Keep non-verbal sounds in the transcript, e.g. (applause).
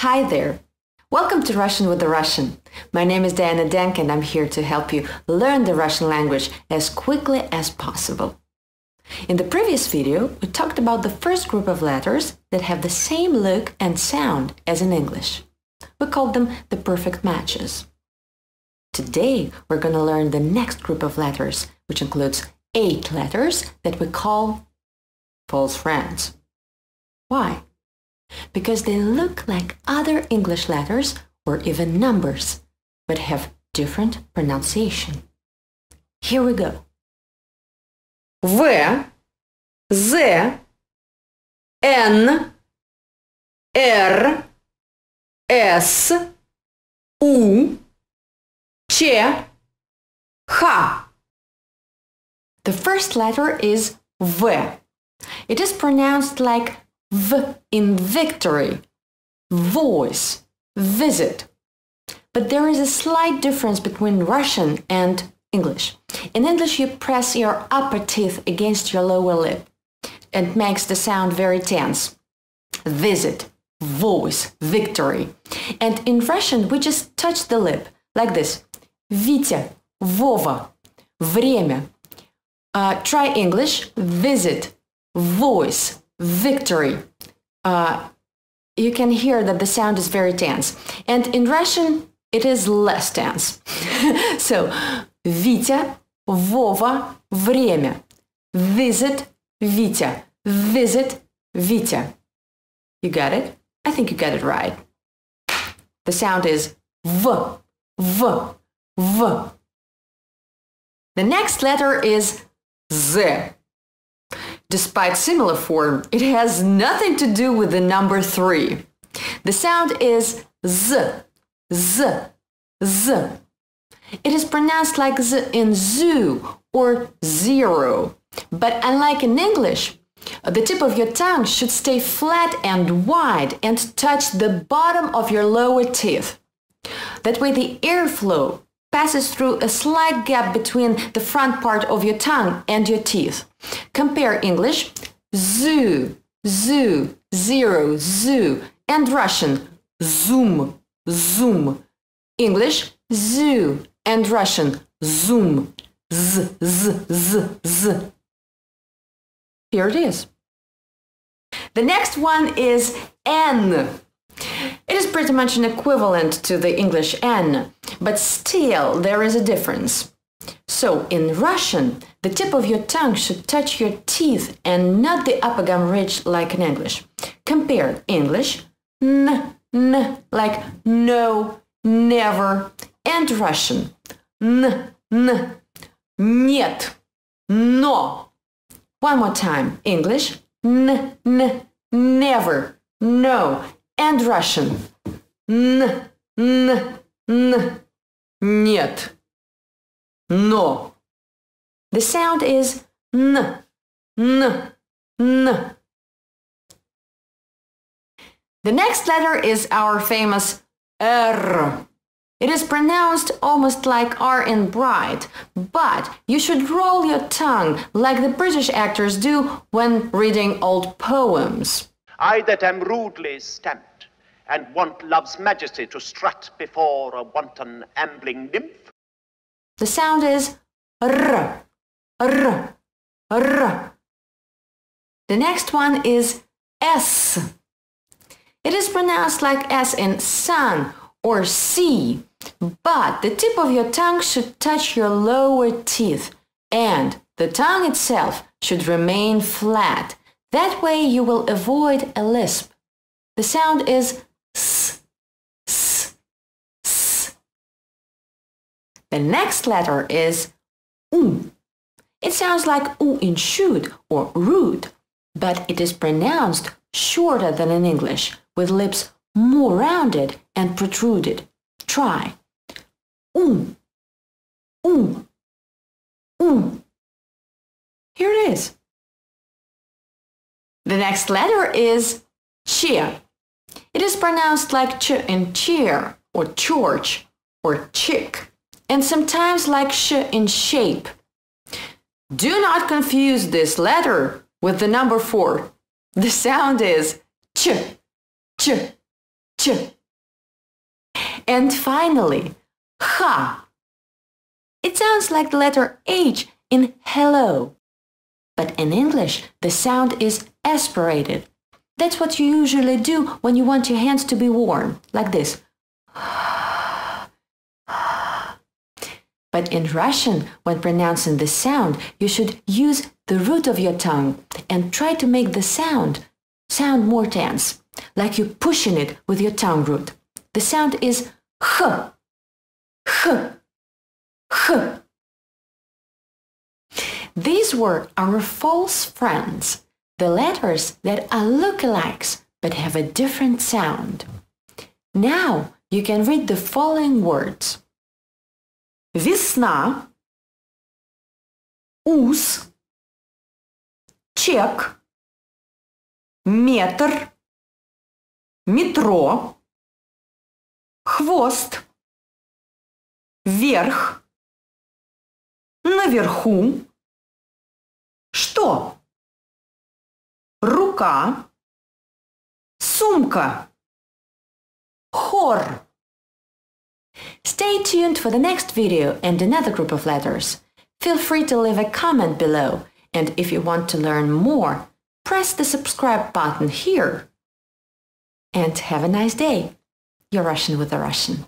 Hi there. Welcome to Russian with the Russian. My name is Diana Dank and I'm here to help you learn the Russian language as quickly as possible. In the previous video, we talked about the first group of letters that have the same look and sound as in English. We called them the perfect matches. Today, we're going to learn the next group of letters, which includes eight letters that we call false friends. Why? because they look like other English letters or even numbers, but have different pronunciation. Here we go. В, З, Н, Р, С, У, Ч, Х. The first letter is V. It is pronounced like V in victory, voice, visit. But there is a slight difference between Russian and English. In English, you press your upper teeth against your lower lip. It makes the sound very tense. Visit, voice, victory. And in Russian, we just touch the lip like this. Витя, Вова, время. Uh, try English, visit, voice, victory. Uh, you can hear that the sound is very tense. And in Russian, it is less tense. (laughs) so, Витя, Вова, время. Visit, Витя. Visit, Витя. You got it? I think you got it right. The sound is V, V, V. The next letter is Z. Despite similar form, it has nothing to do with the number 3. The sound is z, z, z. It is pronounced like z in zoo or zero. But unlike in English, the tip of your tongue should stay flat and wide and touch the bottom of your lower teeth. That way the airflow passes through a slight gap between the front part of your tongue and your teeth. Compare English, zoo, zoo, zero, zoo, and Russian, zoom, zoom. English, zoo, and Russian, zoom, z, z, z, z. Here it is. The next one is N. It is pretty much an equivalent to the English N, but still there is a difference. So in Russian, the tip of your tongue should touch your teeth and not the upper gum ridge like in English. Compare English, n, n, like no, never, and Russian, n, n, нет, no. One more time, English, n, n, never, no, and Russian. Н, н, н, нет, Is n, n, n. The next letter is our famous R. It is pronounced almost like R in bright, but you should roll your tongue like the British actors do when reading old poems. I that am rudely stamped, and want love's majesty to strut before a wanton ambling nymph. The sound is r, r, r. The next one is s. It is pronounced like s in sun or sea, but the tip of your tongue should touch your lower teeth, and the tongue itself should remain flat that way you will avoid a lisp. The sound is s, s, s. The next letter is u. It sounds like u in shoot or rude, but it is pronounced shorter than in English, with lips more rounded and protruded. Try. U, u, u. Here it is. The next letter is cheer. It is pronounced like ch in cheer or church or chick and sometimes like sh in shape. Do not confuse this letter with the number four. The sound is ch, ch, ch. And finally, ha. It sounds like the letter H in hello. But in English, the sound is aspirated. That's what you usually do when you want your hands to be warm, like this. But in Russian, when pronouncing the sound, you should use the root of your tongue and try to make the sound sound more tense, like you're pushing it with your tongue root. The sound is h, h, h. These were our false friends, the letters that are lookalikes but have a different sound. Now you can read the following words. Весна, ус, чек, метр, метро, хвост, вверх, наверху, что? Рука, сумка, хор. Stay tuned for the next video and another group of letters. Feel free to leave a comment below, and if you want to learn more, press the subscribe button here. And have a nice day. You're Russian with a Russian.